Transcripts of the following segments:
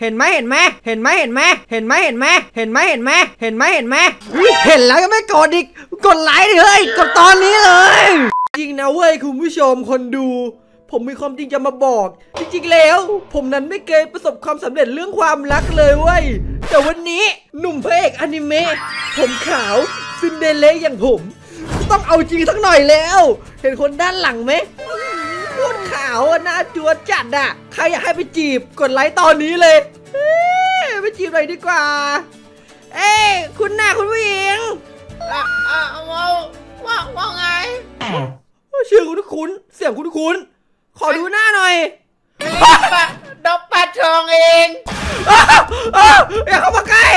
เห็นไหมเห็นไหมเห็นไหมเห็นไหมเห็นไหมเห็นไหมเห็นไหมเห็นไหมเห็นไหมเห็นไหมเห็นแล้วก็ไม่กดอีกกดไลค์เฮ้ยกดตอนนี้เลย จริงนะเว้ยคุณผู้ชมคนดู ผมมีความจริงจะมาบอก จริงๆแล้ว ผมนั้นไม่เคยประสบความสำเร็จเรื่องความรักเลยเว้ยแต่วันนี้หนุ่มพระเอกอนิเมะผมขาวซินเดเล่อย่างผม ต้องเอาจริงสักหน่อยแล้ว เห็นคนด้านหลังไหมาวอะหน้าจวดจัดอะใครอยากให้ไปจีบกดไลค์ตอนนี้เลยเอ้ยไปจีบหน่อยดีกว่า เอ้ยคุณหน้าคุณผู้หญิงอะอะว่าว่าว่าไงชื่อคุณคุ้นๆเสียงคุณคุ้นๆขอดูหน้าหน่อยดอกปัดทองเองอ้าวอ้าวอย่าเข้ามาใกล้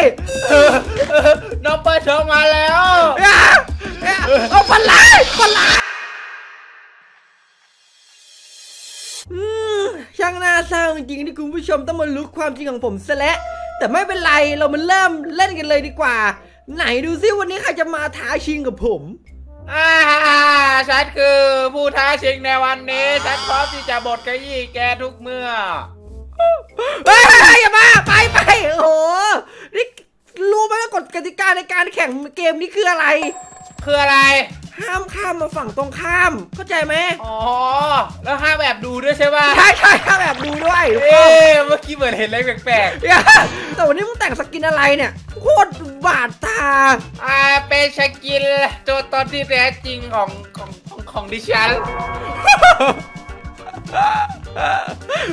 ดอกปัดทองมาแล้วางน่าเศร้าจริงๆที่คุณผู้ชมต้องมารู้ความจริงของผมซะแล้วแต่ไม่เป็นไรเรามาเริ่มเล่นกันเลยดีกว่า ไหนดูซิวันนี้ใครจะมาท้าชิงกับผมอ่าฉันคือผู้ท้าชิงในวันนี้ ฉันพร้อมที่จะบดกระยี่แกทุกเมื่อเฮ้ยเฮ้ยเฮ้ยอย่ามาไปไปโอ้โหนี่รู้ไหมว่ากฎกติกาในการแข่งเกมนี้คืออะไร คืออะไร ห้ามข้ามมาฝั่งตรงข้าม เข้าใจไหมอ๋อ แล้วห้ามแบบดูด้วยใช่ป่ะ ใช่ใช่ห้ามแอบดูด้วยถูกเอ๊ต้องะเมื่อกี้เหมือนเห็นอะไรแปลกอย่าแต่วันนี้มึงแต่ง skin อะไรเนี่ยโคตรบาดตา ๆ อ่า เป็น skin ตัวตนที่แท้จริงของของของของดิฉัน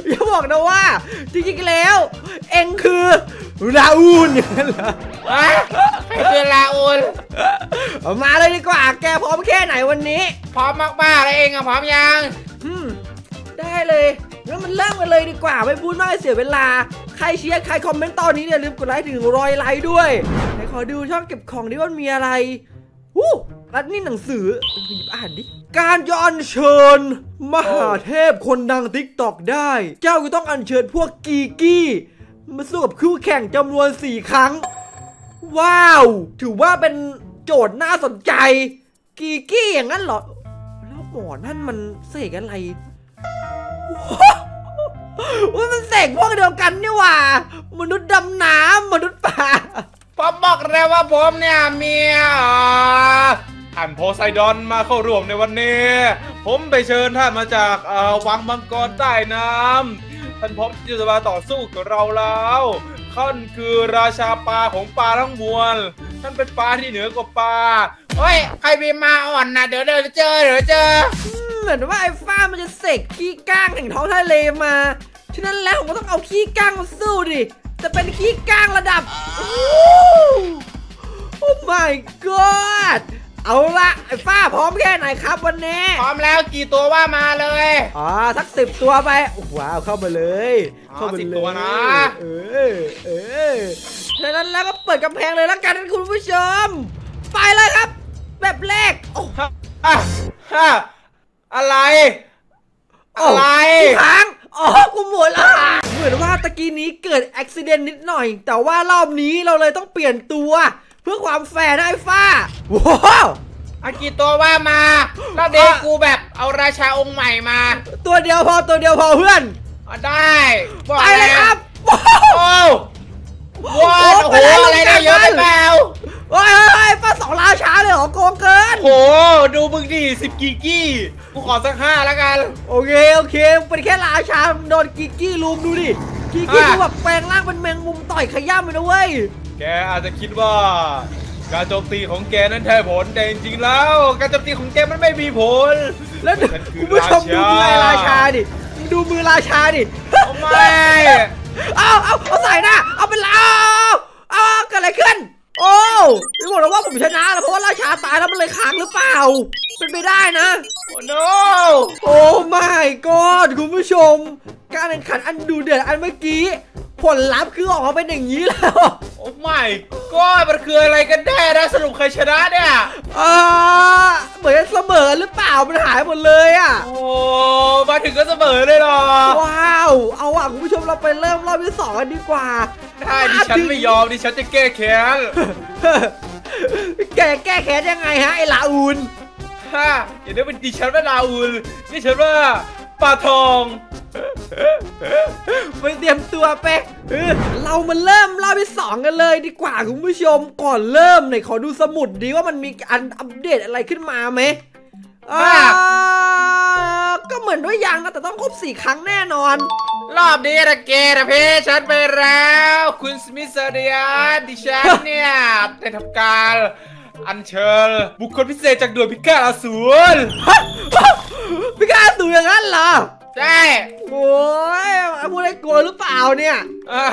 อย่าบอกนะว่า จริงๆแล้ว เอ็งคือราอูนอย่างนั้นเหรอ วะใครคือลาอุนเอามาเลยดีกว่า แกพร้อมแค่ไหนวันนี้ พร้อมมากๆเลยเองอะพร้อมยังอืมได้เลยงั้นมันเริ่มกันเลยดีกว่า ไม่พูดมากเสียเวลา ใครเชียร์ใครคอมเมนต์ตอนนี้เนี่ยลืมกดไลค์ถึงร้อยไลค์ด้วยไหนขอดูช่องเก็บของดิว่ามันมีอะไรวู้รัดนี่หนังสือหยิบอ่านดิ การจะอัญเชิญ มหาเทพคนดัง TikTok ได้ เจ้าก็ต้องอัญเชิญพวกกีกี้ มาสู้กับคู่แข่งจำนวน4ครั้ง ว้าว ถือว่าเป็นโจทย์น่าสนใจ กีกี้อย่างนั้นเหรอ แล้วหมอนั่นมันเสกอะไรว่ามันเสกพวกเดียวกันนี่หว่า มนุษย์ดำน้ำมนุษย์ป่าผมบอกเลยว่าผมเนี่ยมีอ่าท่านโพไซดอนมาเข้าร่วมในวันนี้ ผมไปเชิญท่านมาจากอ่อวังมังกรใต้น้ำท่านพร้อมที่จะมาต่อสู้กับเราแล้ว ท่านคือราชาปลาของปลาทั้งมวลท่านเป็นปลาที่เหนือกว่าปลาเฮ้ยใครมีมาอ่อนนะเดี๋ยวเดี๋ยวเจอเดี๋ยวเจอเหมือนว่าไอ้ฟ้ามันจะเสกขี้ก้างแห่งท้องทะเลมาฉะนั้นแล้วผมก็ต้องเอาขี้ก้างมาสู้ดิแต่เป็นขี้ก้างระดับโอ้โอ้ my god เอาละไอ้ฟ้าพร้อมแค่ไหนครับวันนี้ พร้อมแล้วกี่ตัวว่ามาเลย อ๋อสักสิบตัวไปว้าวเข้ามาเลย อ๋อเข้ามา10เลยตัวนะ เออเออฉะนั้นแล้วก็เปิดกำแพงเลยแล้วกันคุณผู้ชม ไปเลยครับ แบบแรกโอ้ฮะอะฮะอะไรโอ้อะไร กูค้างอ๋อกูหมดแล้วเหมือนว่าตะกี้นี้เกิดอุบิเหตุนิดหน่อย แต่ว่ารอบนี้เราเลยต้องเปลี่ยนตัวเพื่อความแฟร์นะไอ้ฟ้าว้าวอากี่ตัวว่ามาแล้วเด็กกูแบบเอาราชาองค์ใหม่มา ตัวเดียวพอตัวเดียวพอเพื่อนอะได้บอกไปเลยครับโอ้ว้าวโอ้โอ้ไปโหเลยอะไรเนี่ยเยอะไปเปล่าโอ้ยเฮ้ยเฮ้ยฟ้าสองล้าช้าเลยเหรอโกงเกินโหดูมึงดิสิบกีกี้กูขอสักห้าแล้วกัน โอเคโอเคเป็นแค่ราชาโดนกิกกี้ลุมดูดิกิกกี้อะดูแบบแปลงร่างเป็นแมงมุมต่อยขย้ำเลยนะเว้ย แกอาจจะคิดว่า การโจมตีของแกนั้นได้ผลแต่จริงๆแล้ว การโจมตีของแกมันไม่มีผล แล้วดูฉันคือคุณผู้ชมดูมือไอ้ราชาดิดูมือราชาดิเอาไม่เอาเอาเอาใส่หน้าเอาเป็นลาวเอาเอาเกิดอะไรขึ้น โอ้ไม่บอกแล้วว่าผมชนะแล้วเพราะว่าราชาตายแล้วมันเลยค้างหรือเปล่า เป็นไปได้นะ โอ้ no โอ้ my god คุณผู้ชม การแข่งขันอันดูเดือดอันเมื่อกี้ ผลลัพธ์คือออกมาเป็นอย่างนี้แล้วโอ้ไม่ก็มันคืออะไรกันแน่นะสรุปใครชนะเนี่ยอ่าเหมือนจะเสมอหรือเปล่ามันหายหมดเลยอะโอ้มาถึงก็เสมอเลยเหรอว้าวเอาอะคุณผู้ชมเราไปเริ่มรอบที่สองกันดีกว่าได้ดิฉันไม่ยอมดิฉันจะแก้แค้นแกแก้แค้นยังไงฮะไอ้ลาอูนฮ่าอย่าได้เป็นดิฉันว่าลาอุลนี่ฉันว่าปลาทอง ไปเตรียมตัวไปเออเรามาเริ่มรอบที่สองกันเลยดีกว่าคุณผู้ชมก่อนเริ่มหน่อยขอดูสมุดดีว่ามันมีอันอัปเดตอะไรขึ้นมาไหมอ่าก็เหมือนด้วยยังนะแต่ต้องครบสี่ครั้งแน่นอน รอบนี้นะเกนะพี่ฉันไปแล้ว คุณสมิธเดียนดิฉันเนี่ยได้ทำการอัญเชิญบุคคลพิเศษจากดวงพิฆาตอสูรพี่กล้าสูอย่างนั้นเหรอ ใช่โอ้ยพูดได้กลัวหรือเปล่าเนี่ยอ่า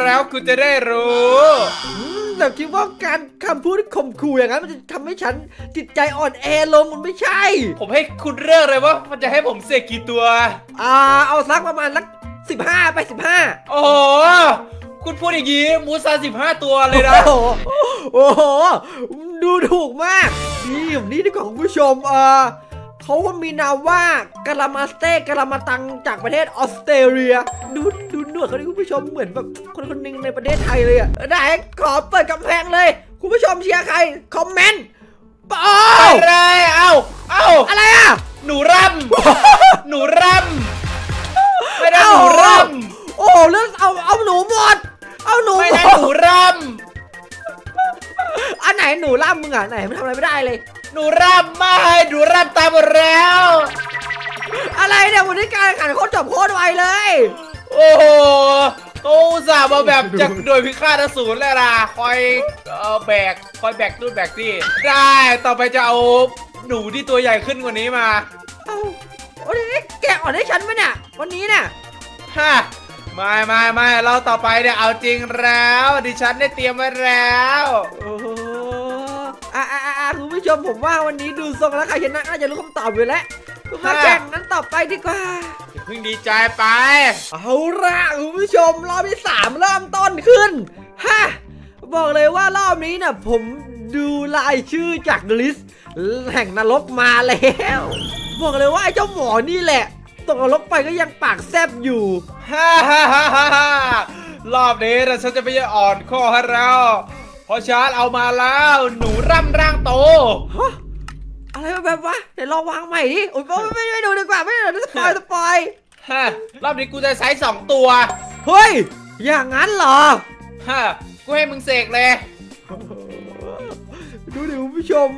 แล้วคุณจะได้รู้อืมแต่คิดว่าการคำพูดข่มขู่อย่างนั้นมันจะทำให้ฉันจิตใจอ่อนแอลงมันไม่ใช่ ผมให้คุณเลือกเลยว่ามันจะให้ผมเสกกี่ตัว อ่า เอาสักประมาณสักสิบห้าไปสิบห้าโอ้โหคุณพูดอย่างนี้มูซาสิบห้าตัวเลยนะ โอ้โหโอ้โหดูถูกมาก นี่ผมนี่ดีกว่าคุณผู้ชมเออ เขามีนามว่ากาลามาสเต้กาลามาตังจากประเทศออสเตรเลีย ดูดูหนวดเขาดิคุณผู้ชมเหมือนแบบคนคนหนึ่งในประเทศไทยเลยอะได้ขอเปิดกำแพงเลย คุณผู้ชมเชียร์ใคร คอมเมนต์เปล่าไปเลยเอ้าเอ้าอะไรอะ หนูรำหนูรำไม่ได้หนูรโอ้โหเลือกเอาเอาหนูหมด เอาหนูำไม่หมได้ดหนูรอันไหนหนูล่ำมึงอะไหนมันทำอะไรไม่ได้เลยำ หนูรำไม่หนูรำตายหมดแล้ว อะไรเนี่ยวันนี้การแข่งขันโคตรจบโคตรไวเลย โอ้โหเขาอุตส่าห์มาแบบจากโดยพิฆาตอสูรแล้วล่ะคอยเออแบกคอยแบกนู่นแบกนี่ได้ต่อไปจะเอาหนูที่ตัวใหญ่ขึ้นกว่านี้มาเอ้าวันนี้แกะอ่อนให้ฉันไหมเนี่ยวันนี้เนี่ยฮะไม่ไม่ไม่เราต่อไปเนี่ยเอาจริงแล้ว ดิฉันได้เตรียมไว้แล้วโอ้โห อะอะอะอะคุณผู้ชมผมว่าวันนี้ดูทรงแล้วใครชนะน่าจะรู้คำตอบอยู่แล้วมาแข่งนั้นต่อไปดีกว่าอย่าเพิ่งดีใจไป เอาละคุณผู้ชมรอบที่สามเริ่มต้นขึ้นฮะบอกเลยว่ารอบนี้เนี่ยผมดูรายชื่อจาก list แห่งนรกมาแล้ว บอกเลยว่าไอ้เจ้าหมอนี่แหละตกนรกไปก็ยังปากแซบอยู่ฮ่าฮ่าฮ่าฮ่าฮ่ารอบนี้นะฉันจะไม่อ่อนข้อให้แล้ว เพราะฉันเอามาแล้ว หนูร่ำร่างโต ฮะอะไรแบบวะเดี๋ยวลองวางใหม่ดิโอ้ยไม่ไม่ไม่ดูดีกว่าไม่ดู spoil spoilฮะรอบนี้กูจะใช้สองตัว เฮ้ย อย่างนั้นเหรอ ฮะ กูให้มึงเสกเลย ดูดิคุณผู้ชม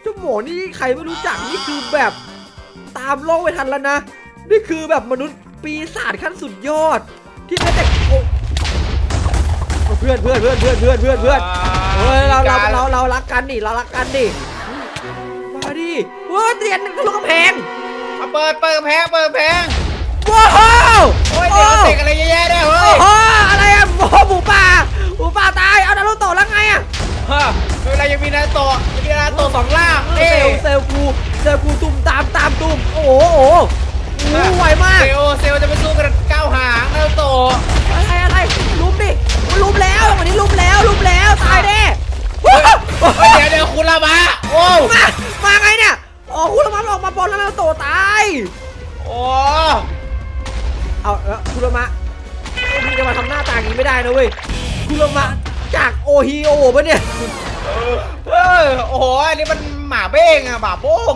เจ้าหมอนี่ใครไม่รู้จักนี่คือแบบตามโลกไปทันแล้วนะ นี่คือแบบมนุษย์ปีศาจขั้นสุดยอด ที่ไม่แต่โอ้โอ้ เพื่อนเพื่อนเพื่อนเพื่อนเพื่อนเพื่อนเพื่อนเฮ้ยเราเราเราเรารักกันดิเรารักกันดิมาดิเว้ยเตียนทะลุกำแพงมาเปิดเปิดแพงเปิดแพงว้าวโอ้ยเดี๋ยวเสกอะไรเยอะแยะด้วยเฮ้โอ้ยโหอะไรอะโอ้โหหมูป่าหมูป่าตายเอานารุโตะแล้วไงอะฮะไม่เป็นไรยังมีนาโตะยังมีนาโตะสองล่างเซเอ้ลลเซลลกู มา มาไงเนี่ยอ๋อคุณละมันออกมาบอลแล้วนารุโตะตายโอ้เอาแล้วคุณละมะมึงจะมาทำหน้าตาอย่างนี้ไม่ได้นะเว้ยคุณละมะจากโอฮิโอปะเนี่ยเออโอ้โหอันนี้มันหมาเบ้งอะหมาโบ้ง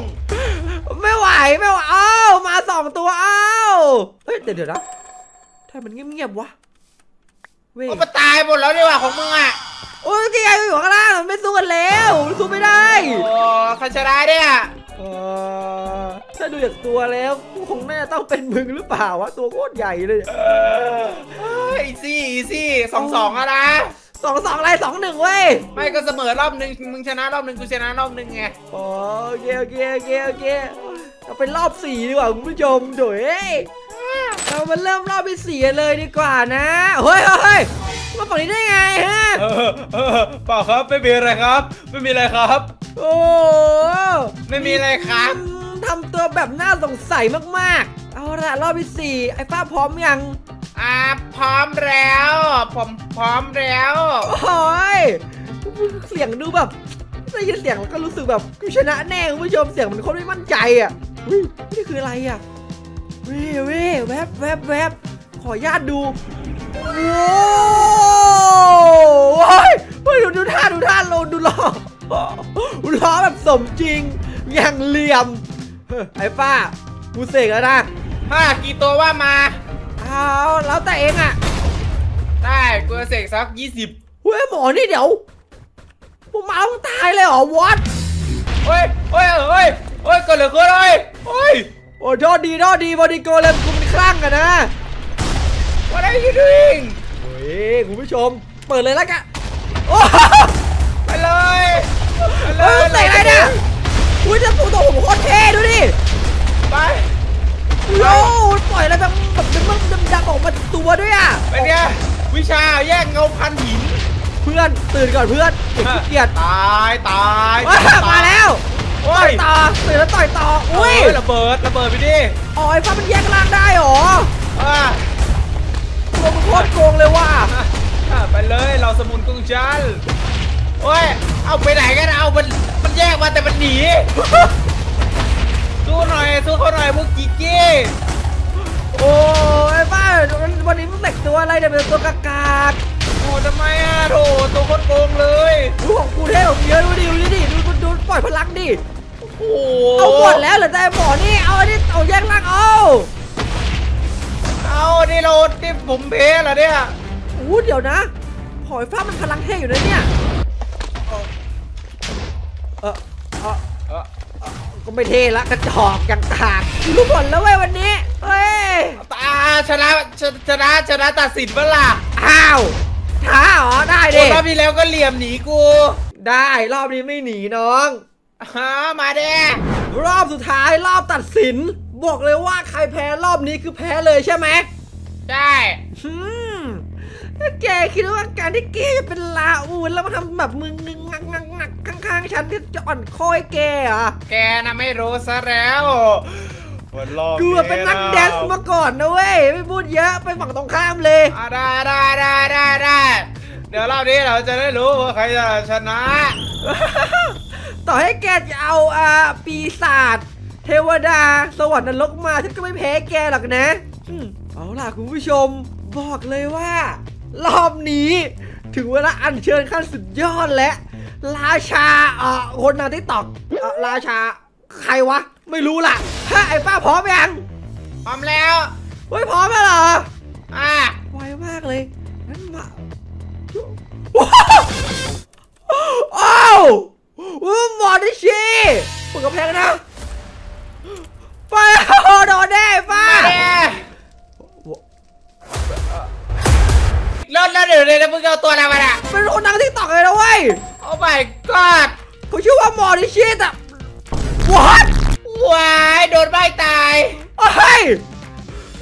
ไม่ไหวไม่ไหวอ้าวมาสองตัวอ้าวเฮ้ยเดี๋ยวเดี๋ยวนะทำไมมันเงียบๆวะ เว้ยเอามาตายหมดแล้วดีกว่าของมึงอะโอ้ยที่ไอ้อยู่ข้างล่างมันไม่สู้กันแล้วมันสู้ไม่ได้โอ้ใครชนะเนี่ยเออถ้าดูจากตัวแล้วคงน่าจะต้องเป็นมึงหรือเปล่าวะตัวโคตรใหญ่เลยเอ้ย easy easy สองสองอะนะสองสองอะไรสองหนึ่งเว้ยไม่ก็เสมอรอบหนึ่งมึงชนะรอบหนึ่งกูชนะรอบหนึ่งไงโอเคโอเคโอเคโอเคเอาเป็นรอบสี่ดีกว่าคุณผู้ชมโดยเอ้ย เรามาเริ่มรอบที่สี่กันเลยดีกว่านะเฮ้ยเฮ้ยเฮ้ยมาฝั่งนี้ได้ไงฮะเออเออเปล่าครับไม่มีอะไรครับ ไม่มีอะไรครับ โอ้ไม่มีอะไรครับทำตัวแบบน่าสงสัยมากๆ เอาละรอบที่สี่ไอ้ฟ้าพร้อมยังอ่าพร้อมแล้ว ผมพร้อมแล้วโอ้ยเสียงดูแบบได้ยินเสียงแล้วก็รู้สึกแบบกูชนะแน่คุณผู้ชมเสียงมันคนไม่มั่นใจอะเฮ้ยนี่คืออะไรอะ เว้เว้แวบแวบแวบขอญาตดูโอ้โหเฮ้ยดูดูท่าดูท่าโลดูล้อล้อแบบสมจริง อย่างเหลี่ยม ไอ้ป้ากูเสกแล้วนะห้ากี่ตัวว่ามา เอาแล้วแต่เองอะ ได้กูจะเสกสักยี่สิบเฮ้ยหมอนี่เดี๋ยวผมมาแล้วมึงตายเลยเหรอวอตเฮ้ยเฮ้ยเฮ้ยเฮ้ยเกิดอะไรขึ้นเลยเฮ้ย โอ้โทษดีโทษดีบอดี้โกเลมกูมันคลั่งกันนะ What are you doing เฮ้ยคุณผู้ชม เปิดเลยแล้วกันโอ้ไปเลยไปเลเฮ้ยยเตะอะไรเนี่ยอุ้ยจะปูตัวผมโคตรเท่ดูดิไปโอ้มันปล่อยอะไรแบบแบบมันดำๆออกมาจากตัวด้วยอะ เป็นไงวิชาแยกเงาพันหินเพื่อนตื่นก่อนเพื่อนเด็กขี้เกียจตายตายเฮ้ยมาแล้ว โอ้ต่อยยต่อตื่นแล้วต่อยต่อเฮ้อุ้ยยระเบิดระเบิดไปดิ อ๋อไอ้ฟ้ามันแยกล่างได้เหรออ่าตัวมันโคตรโกงเลยว่ะอ่าไปเลยเราสมุนกุ้งจันโอ้ย เอาไปไหนกันเอา มัน มันแยกมาแต่มันหนี สู้หน่อยสู้เขาหน่อยพวกกิกกี้โอ้ไอ้ฟ้าวันนี้มึงแต่งตัวอะไรเนี่ยเป็นตัวกากาดโอ้ทำไมอะโถตัวโคนโกงเลย ดูของกูเท่ของเยอะดูดิดูดิดูดูดูปล่อยพลังดิ โอ้โหเอาหมดแล้วเหลือแต่หมอนี่ เอาอันนี้เอาแยกล่างเอาเอานี่เราที่ผมเพลเหรอเนี่ยอู้เดี๋ยวนะ หอยฟ้ามันพลังเท่อยู่นะเนี่ย เออเออเออก็ไม่เท่ละกระจอกอย่างกากรู้ผลแล้วเว้ยวันนี้ เฮ้ยตาชนะชชนะชนะตัดสินเปะล่ะอ้าวท้าเหรอได้คดินรอบที่แล้วก็เหลี่ยมหนีกู ได้รอบนี้ไม่หนีน้อง ฮะมาเด้รอบสุดท้ายรอบตัดสิน บอกเลยว่าใครแพ้รอบนี้คือแพ้เลยใช่ไหมใช่อืมถ้าแกคิดว่าการที่แกจะเป็นลาอูนแล้วมาทำแบบมึงงึงงักงักงักข้างๆ ฉันที่จะอ่อนคอยแกเหรอะแกน่ะไม่รู้ซะแล้ววันรอบกูอะเป็นนักแดนซ์มาก่อนนะเว้ยไม่พูดเยอะไปฝั่งตรงข้ามเลยอะได้ได้ได้ได้ได้เดี๋ยวรอบนี้เราจะได้รู้ว่าใครจะชนะ ต่อให้แกจะเอาอ่าปีศาจเทวดา สวรรค์นรกมาฉันก็ไม่แพ้แกหรอกนะอืมเอาล่ะคุณผู้ชม บอกเลยว่า รอบนี้ ถึงเวลาอัญเชิญขั้นสุดยอดและราชาเอ่อคนนางที่ตอกเอ่อราชาใครวะ ไม่รู้ล่ะฮะไอ้ป้าพร้อมยังพร้อมแล้ว เฮ้ยพร้อมแล้วเหรอ อะไวมากเลย ว้าวหมอดิชีปึกกระแพงนะไปโอ้โดนแน่ป้ามาเด้แล้วแล้วเดี๋ยวเดี๋ยวมึงเอาตัวอะไรมาอะเป็นคนดังที่ตอกเลยนะเว้ยโอ้ my god เขาชื่อว่าหมอดิชีแต่ what วายโดนใบตายเฮ้ย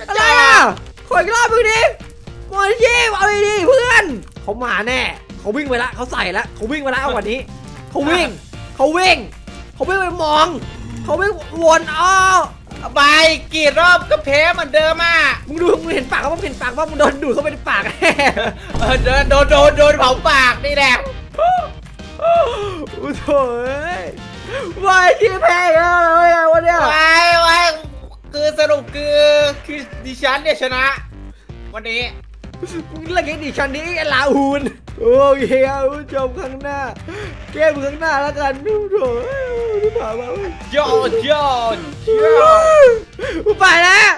อะไรอะขออีกรอบมึงดิหมอดิชีเอาดีๆเพื่อนเขามาแน่เขาวิ่งไปละเขาใส่ละเขาวิ่งไปละเอากว่านี้เขาวิ่ง เขาวิ่ง เขาวิ่งไปมอง เขาวิ่งวนอ้อใบกี่รอบก็แพ้เหมือนเดิมอะ มึงดูมึงเห็นปากเขามึงเห็นปากว่ามึงโดนดูดเข้าไปในปากเออโดนโดนโดนโดนเผาปากนี่แหละอุ้ยโถ่เอ้ยวายที่แพ้แล้วเลยวะเนี่ยวายวายคือสรุปคือคือดิฉันเนี่ยชนะ วันนี้มึงเล่นไอ้ดิฉันนี้ไอ้ลาฮูน โอเคครับคุณผู้ชมข้างหน้า เกมข้างหน้าแล้วกันดูโถ่เอ้ยดูผ่านมาเว้ยยอดยอดยอดไปแล้ว